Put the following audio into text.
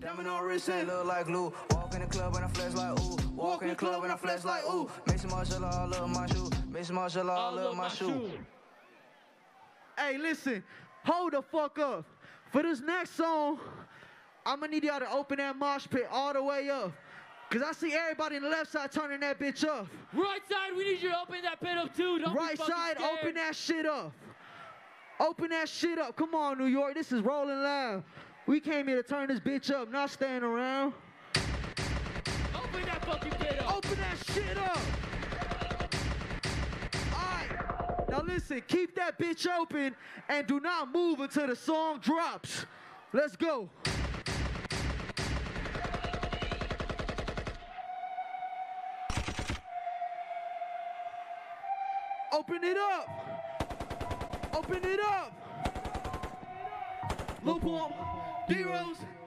Diamond on wrist ain't look like glue. Walk in the club and I flex like ooh. Walk in the club and I flex like ooh. Maison Margiela all up my shoe. Maison Margiela all up my shoe. Hey, listen, hold the fuck up. For this next song, I'm gonna need y'all to open that mosh pit all the way up. Cause I see everybody on the left side turning that bitch up. Right side, we need you to open that pit up too. Don't right fucking side, scared. open that shit up. Open that shit up. Come on, New York. This is rolling loud. We came here to turn this bitch up, not stand around. Open that fucking pit up. Open that shit up. Alright. Now listen, keep that bitch open and do not move until the song drops. Let's go. Open it up. Open it up. Lil Pump, D-Rose,